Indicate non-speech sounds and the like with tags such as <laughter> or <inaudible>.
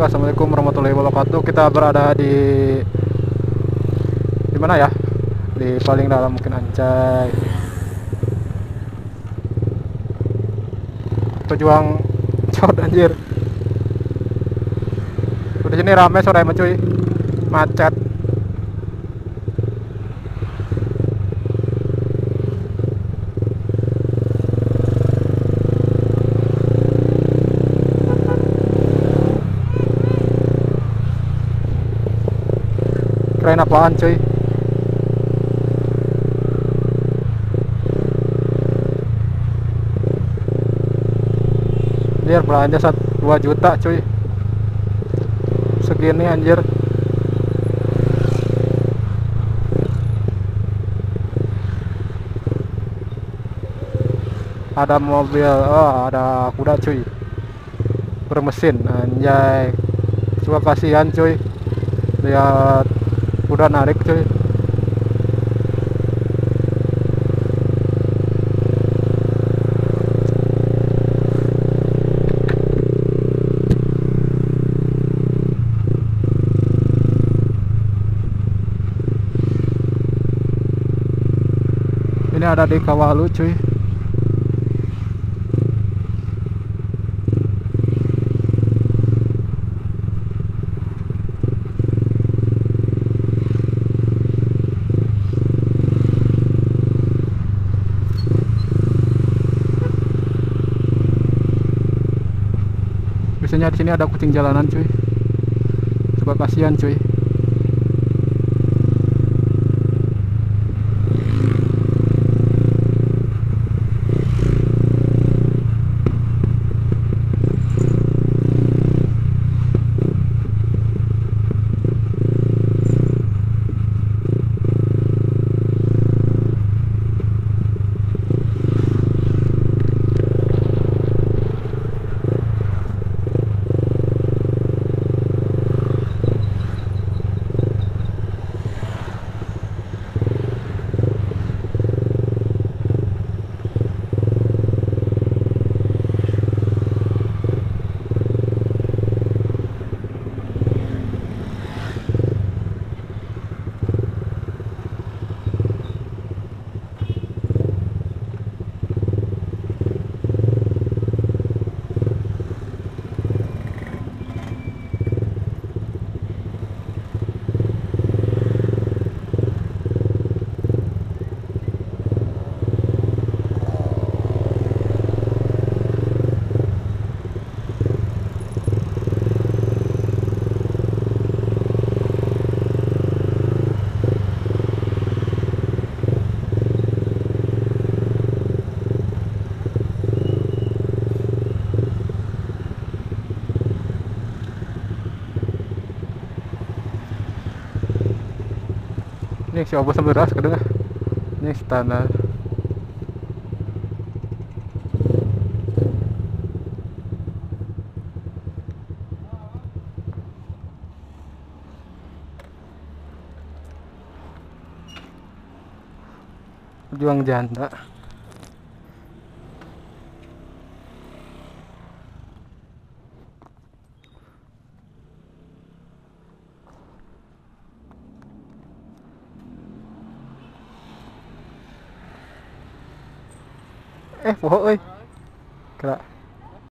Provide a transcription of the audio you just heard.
Assalamualaikum warahmatullahi wabarakatuh. Kita berada di di mana ya? Di paling dalam mungkin Anjay. Pejuang <laughs> cot anjir. Udah sini rame sore mah cuy. Macet. Keren apaan cuy? Anjir belanja sat 2 juta cuy Segini anjir. Ada mobil, oh ada kuda cuy Bermesin anjay. Suka kasihan cuy Lihat kuda narik cuy. Ini ada di Kawalu cuy biasanya di sini ada kucing jalanan cuy. Suka kasihan cuy ini si obos sambil ras ini standar juang janda Ê, bố ơi. Cái lại.